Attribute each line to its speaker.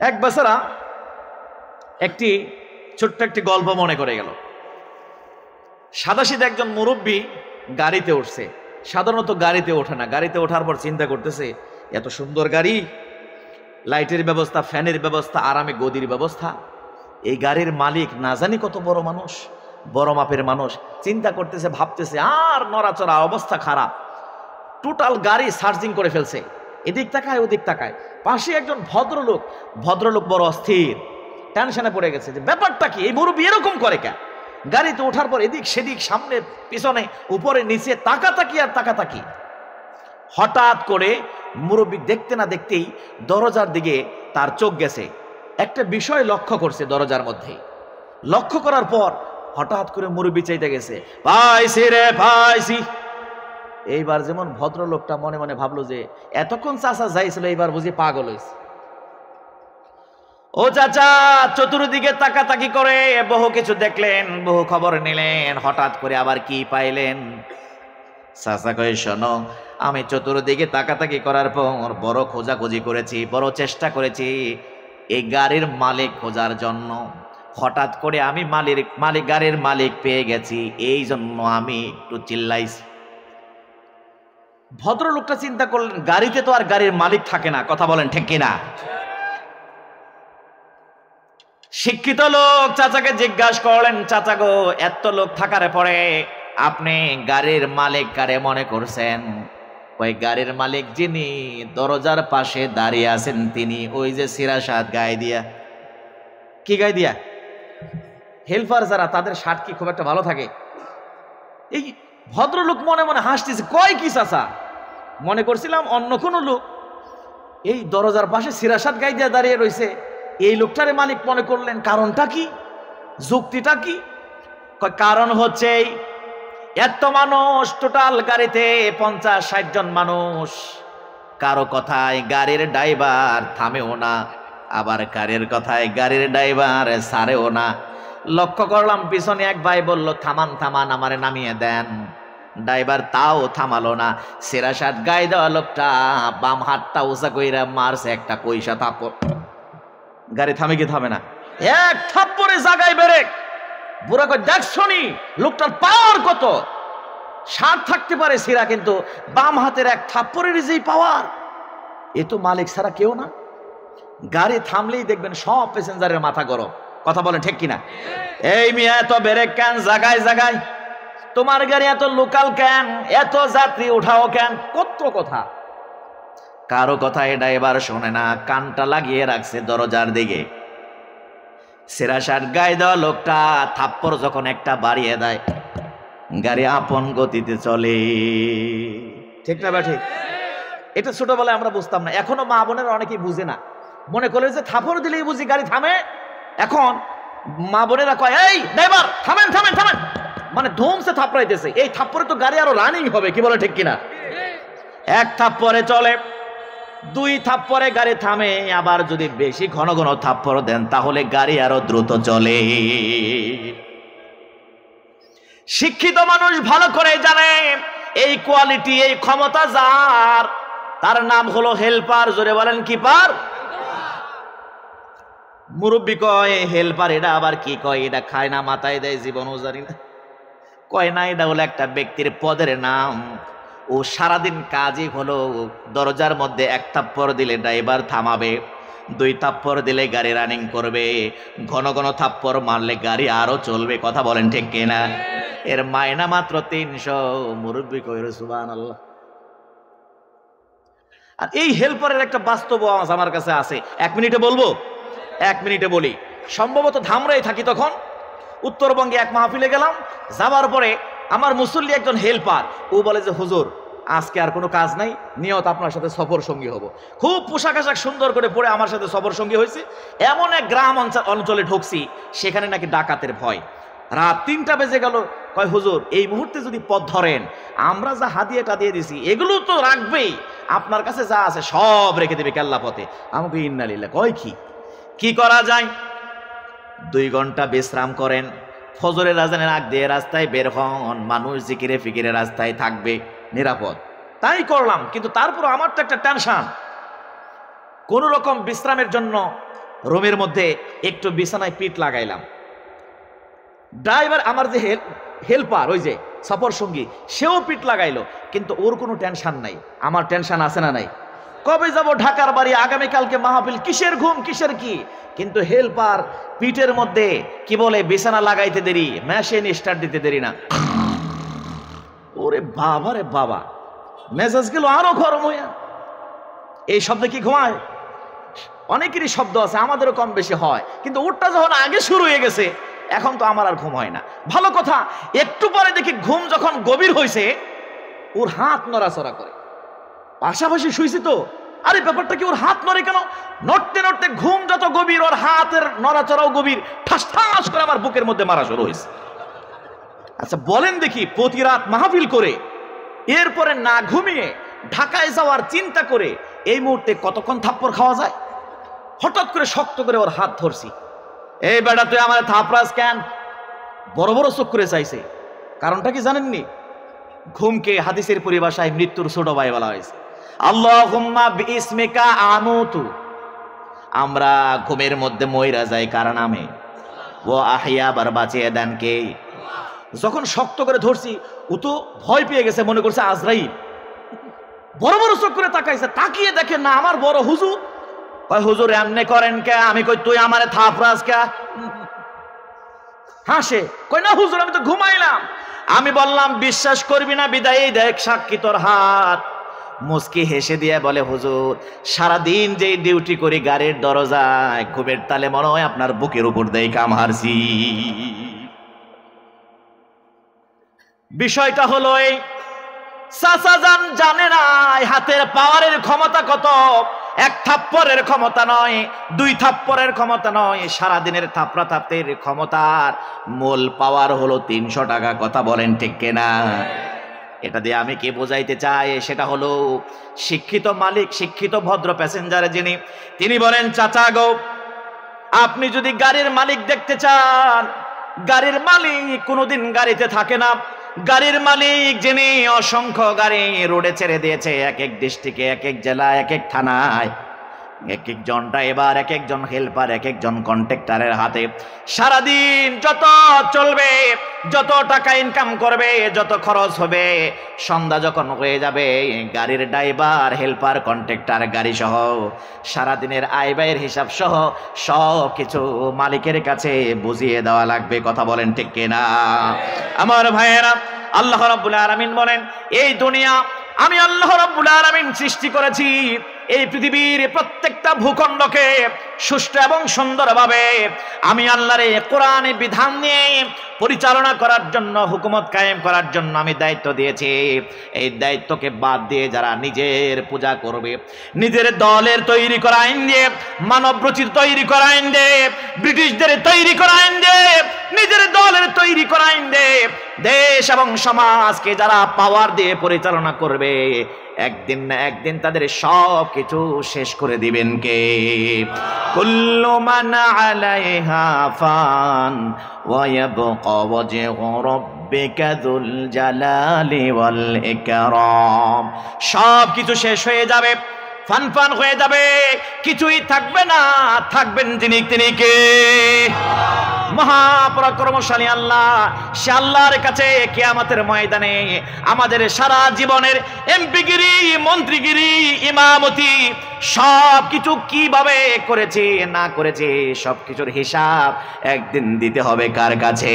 Speaker 1: এক বেচারা একটি ছোট্ট একটি গল্প মনে করে গেল। সাদাসিধে একজন মুরব্বী গাড়িতে উঠছে। সাধারণত গাড়িতে ওঠে না। গাড়িতে ওঠার পর চিন্তা করতেছে, এত সুন্দর গাড়ি, লাইটের ব্যবস্থা, ফ্যানের ব্যবস্থা, আরামে গদির ব্যবস্থা। এই গাড়ির মালিক না জানি কত বড় মানুষ, বড় মাপের মানুষ। চিন্তা করতেছে, ভাবতেছে, আর নড়াচড়া অবস্থা খারাপ। টোটাল গাড়ি সার্জিং করে ফেলছে। এদিক তাকায়, ওদিক তাকায়। পাশে একজন ভদ্রলোক ভদ্রলোক বড় অস্থির। টেনশনে পড়ে গেছে যে, ব্যাপারটা কি? এই মুরব্বী এরকম করে কেন? গাড়িতে ওঠার পর এদিক সেদিক, সামনে, পিছনে, উপরে, নিচে, তাকাতাকি আর তাকাতাকি। হঠাৎ করে মুরব্বী দেখতে না দেখতেই দরজার দিকে তার চোখ গেছে। একটা বিষয় লক্ষ্য করছে দরজার মধ্যে। লক্ষ্য করার পর হঠাৎ করে মুরব্বী চাইতে গেছে, পাইছি রে, পাইছি। এইবার যেমন ভদ্রলোকটা মনে মনে ভাবলো যে, এতক্ষণ চাচা যাইছিল, এইবার বুঝি পাগল হয়েছে ও চাচা, চতুর্দিকে তাকাতাকি করে বহু কিছু দেখলেন, বহু খবর নিলেন, হঠাৎ করে আবার কি পাইলেন? চাচা কয়ে শোনো, আমি চতুর্দিকে তাকাতাকি করার পর বড় খোঁজাখুঁজি করেছি, বড় চেষ্টা করেছি এই গাড়ির মালিক খোঁজার জন্য। হঠাৎ করে আমি মালিক মালিক, গাড়ির মালিক পেয়ে গেছি এই জন্য আমি একটু চিল্লাইছি। ভদ্রলোকটা চিন্তা করলেন, গাড়িতে তো আর গাড়ির মালিক থাকে না। কথা বলেন, ঠিক কিনা? শিক্ষিত লোক চাচাকে জিজ্ঞাসা করলেন, চাচা গো, এত লোক থাকার পরে আপনি গাড়ির মালিক কারে মনে করছেন? ওই গাড়ির মালিক যিনি দরজার পাশে দাঁড়িয়ে আছেন, তিনি ওই যে সিরাসাত গায়ে দিয়া। কি গায়ে দিয়া? হেল্পার যারা, তাদের শার্ট কি খুব একটা ভালো থাকে? এই ভদ্রলোক মনে মনে হাসতেছে, কয় কি চাচা? মনে করছিলাম, অন্য কোনো লোক। এই দরজার পাশে সিরাসাত গায়ে দিয়ে দাঁড়িয়ে রয়েছে এই লোকটারে মালিক মনে করলেন, কারণটা কি? যুক্তিটা কি? কারণ হচ্ছে এত মানুষ টোটাল গাড়িতে পঞ্চাশ, ষাট জন মানুষ। কারও কথায় গাড়ির ড্রাইভার থামেও না, আবার গাড়ির কথায় গাড়ির ড্রাইভার সারেও না। লক্ষ্য করলাম পিছনে এক ভাই বলল, থামান থামান, আমারে নামিয়ে দেন। ড্রাইভার তাও থামালো না। সেরাসাত গায়ে দেওয়া লোকটা বাম হাতটা উঁচা কইরা মারছে একটা পয়সা থাপ্পড়। গাড়ি থামে কি, থামে না? এক থাপ্পড়ে জাগায় বেড়ে বুড়া কই দেখ শুনি, লোকটার পাওয়ার কত? সাত থাকতে পারে সিরা, কিন্তু বাম হাতের এক থাপ্পড়ের যেই পাওয়ার, এ তো মালিক ছাড়া কেউ না। গাড়ি থামলেই দেখবেন সব প্যাসেঞ্জারের মাথা গরম। কথা বলেন, ঠিক কিনা? এই মিয়া এত বেরেক কেন? জাগায় জাগায়। তোমার গাড়ি এত লোকাল কেন? এত যাত্রী উঠাও কেন? কত কথা। কারও কথা এটা এবার শোনে না, কানটা লাগিয়ে রাখছে দরজার দিকে। সেরাসার গায়ে দেওয়া লোকটা থাপ্পর যখন একটা বাড়িয়ে দেয়, গাড়ি আপন গতিতে চলে। ঠিক না ঠিক? এটা ছোটবেলায় আমরা বুঝতাম না, এখনও মা বোনের অনেকেই বুঝে না। মনে করলে যে থাপড় দিলেই বুঝি গাড়ি থামে এখন মা বোনেরা কয়, এই, ড্রাইভার, থামেন থামেন থামেন। মানে ধুমসে থাপড়াইতেছে। এই থাপ্পরে তো গাড়ি আরও রানিং হবে, কি বলে ঠিক কিনা? এক থাপ্পরে চলে, দুই থাপ্পরে গাড়ি থামে। আবার যদি বেশি ঘন ঘন থাপ্পড় দেন, তাহলে গাড়ি আরও দ্রুত চলে। শিক্ষিত মানুষ ভালো করে জানে, এই কোয়ালিটি এই ক্ষমতা যার। তার নাম হলো হেল্পার জোরে বলেন কিপার মুরব্বী কয়, হেল্পার এটা আবার কি কয়? এটা খায় না, মাথায় দেয় জীবন জানি না। কয়, না, এটা হলো একটা ব্যক্তির পদের নাম। ও সারাদিন কাজই হলো, দরজার মধ্যে এক থাপ্পড় দিলে ড্রাইভার থামাবে, দুই থাপ্পড় দিলে গাড়ি রানিং করবে, ঘন ঘন থাপ্পড় মারলে গাড়ি আরও চলবে। কথা বলেন ঠিক কিনা? এর মায়না মাত্র তিনশো। মুরব্বী কইর সুবান আল্লাহ আর এই হেল্পারের একটা বাস্তব আওয়াজ আমার কাছে আছে। এক মিনিটে বলব? এক মিনিটে বলি, সম্ভবত ধামরাই থাকি তখন। উত্তরবঙ্গে এক মাহফিলে গেলাম, যাবার পরে আমার মুসল্লি একজন হেল্পার, ও বলে যে, হুজুর, আজকে আর কোনো কাজ নাই, নিয়ত আপনার সাথে সফর সঙ্গী হব। খুব পোশাক আশাক সুন্দর করে পরে আমার সাথে সফর সঙ্গী হয়েছে। এমন এক গ্রাম অঞ্চল, অঞ্চলে ঢুকছি, সেখানে নাকি ডাকাতের ভয়। রাত তিনটা বেজে গেল, কয়, হুজুর, এই মুহূর্তে যদি পথ ধরেন, আমরা যা হাদিয়াটা দিয়ে দিছি, এগুলো তো রাখবেই। আপনার কাছে যা আছে সব রেখে দেবে কেল্লা পথে। আমাকে ইন্নালিল্লা কয়, কি? কি করা যায়? দুই ঘণ্টা বিশ্রাম করেন। ফজরের রাজানের আগ দিয়ে রাস্তায় বের হন। মানুষ জিকিরে ফিকিরে রাস্তায় থাকবে। নিরাপদ। তাই করলাম, কিন্তু তারপর আমার তো একটা টেনশন। কোন রকম বিশ্রামের জন্য রুমের মধ্যে একটু বিছানায় পিঠ লাগাইলাম। ড্রাইভার আমার যে হেল্প হেল্পার, ওই যে সফর সঙ্গী সেও পিঠ লাগাইলো, কিন্তু ওর কোনো টেনশন নাই। আমার টেনশন আছে না নাই? কবে যাব ঢাকার বাড়ি? আগামীকালকে মাহফিল কিসের ঘুম, কিসের কি? কিন্তু হেল্পার পিঠের মধ্যে কি বলে, বিছানা লাগাইতে দেরি, মেশিন স্টার্ট দিতে দেরি না। ওরে বাবা রে বাবা, মেজাজ গেল আরও গরম হইয়া। এই শব্দে কি ঘুমায়? অনেকেরই শব্দ আছে, আমাদেরও কম বেশি হয়। কিন্তু ওরটা যখন আগে শুরু হয়ে গেছে, এখন তো আমার আর ঘুম হয় না। ভালো কথা, একটু পরে দেখি ঘুম যখন গভীর হয়েছে ওর হাত নড়াচড়া করে। পাশাপাশি শুয়েছি তো। আরে, ব্যাপারটা কি ওর হাত নড়ে কেন? নড়তে নড়তে ঘুম যত গভীর, ওর হাতের নড়াচড়াও গভীর, ঠাস ঠাস করে আমার বুকের মধ্যে মারা শুরু হয়েছে। আচ্ছা বলেন দেখি, প্রতি রাত মাহফিল করে, এরপরে না ঘুমিয়ে ঢাকায় যাওয়ার চিন্তা করে এই মুহূর্তে কতক্ষণ থাপ্পড় খাওয়া যায়? হঠাৎ করে শক্ত করে ওর হাত ধরছি। এই বেটা, তুই আমার থাপরাজ কেন? বড় বড় চোখ করে চাইছে। কারণটা কি জানেননি? ঘুমকে হাদিসের পরিভাষায় মৃত্যুর ছোট ভাই বলা হয়েছে। আমুতু। আমরা ঘুমের মধ্যে ময়রা যাই কারণ নামে? ও আহিয়া আবার বাঁচিয়ে দেন কে? যখন শক্ত করে ধরছি, ও তো ভয় পেয়ে গেছে, মনে করছে আজরাইল। বড় বড় চোখ করে তাকাইছে, তাকিয়ে দেখে না, আমার বড় হুজুর। কয়, হুজুর, এমনি করেন কে? আমি কই, তুই আমারে থাপরাস কে? হাসে কই না হুজুর, আমি তো ঘুমাইলাম। আমি বললাম, বিশ্বাস করবি না, বিদায় দেখ, সাক্ষী তোর হাত। মুস্কি হেসে দিয়ে বলে, হুজুর, সারাদিন যেই ডিউটি করি, গাড়ির দরজায় ঘুমের তালে মনে হয় আপনার বুকের উপর দেয় কাম হারছি। বিষয়টা হলো এই চাচাজান জানে না হাতের পাওয়ারের ক্ষমতা কত? এক থাপ্পরের ক্ষমতা নয়, দুই থাপ্পরের ক্ষমতা নয়, সারাদিনের থাপড়া থাপতের ক্ষমতার মূল পাওয়ার হলো তিনশো টাকা। কথা বলেন ঠিক কেনা? এটা দিয়ে আমি কি বোঝাইতে চাই? সেটা হলো, শিক্ষিত মালিক, শিক্ষিত ভদ্র প্যাসেঞ্জার যিনি, তিনি বলেন, চাচা গো, আপনি যদি গাড়ির মালিক দেখতে চান, গাড়ির মালিক কোনোদিন গাড়িতে থাকে না। গাড়ির মালিক যিনি অসংখ্য গাড়ি রোডে ছেড়ে দিয়েছে, এক এক ডিস্ট্রিক্টে এক এক জেলায়, এক এক থানায়। এক একজন ড্রাইভার এক একজন হেল্পার এক একজন কন্ট্রাক্টরের হাতে। সারাদিন যত চলবে, যত টাকা ইনকাম করবে, যত খরচ হবে, সন্ধ্যা যখন হয়ে যাবে, গাড়ির ড্রাইভার হেল্পার কন্ট্রাক্টর গাড়ি সহ, সারাদিনের আয় ব্যয়ের হিসাব সহ সব কিছু মালিকের কাছে বুঝিয়ে দেওয়া লাগবে, কথা বলেন ঠিক কিনা? আমার ভাইয়েরা, আল্লাহ রাব্বুল আলামিন বলেন, এই দুনিয়া আমি আল্লাহ রাব্বুল আলামিন সৃষ্টি করেছি এই পৃথিবীর প্রত্যেকটা ভূখণ্ডকে সুষ্ঠু এবং সুন্দরভাবে আমি আল্লাহর এই কোরআনে বিধান নিয়ে পরিচালনা করার জন্য, হুকুমত কায়েম করার জন্য আমি দায়িত্ব দিয়েছি। এই দায়িত্বকে বাদ দিয়ে যারা নিজের পূজা করবে, নিজের দলের তৈরি করা আইন দিয়ে মানব রচিত তৈরি করা আইন দিয়ে ব্রিটিশদের তৈরি করা আইন দিয়ে নিজের দলের তৈরি করা আইন দিয়ে দেশ এবং সমাজকে যারা পাওয়ার দিয়ে পরিচালনা করবে একদিন না একদিন তাদের সব কিছু শেষ করে দিবেন কে? কুল্লু মান আলাইহা ফান ওয়া ইয়াবকা ওয়াজহু রাব্বিকা যুল জালালি ওয়াল ইকরাম। সব কিছু শেষ হয়ে যাবে। ফান ফান হয়ে যাবে। কিছুই থাকবে না। থাকবেন যিনি তিনি কে? মহাপরাক্রমশালী আল্লাহ, সে আল্লাহর কাছে কেয়ামতের ময়দানে আমাদের সারা জীবনের এমপিগিরি, মন্ত্রীগিরি, ইমামতি সব কিছু কীভাবে করেছে, না করেছে সব কিছুর হিসাব একদিন দিতে হবে কার কাছে?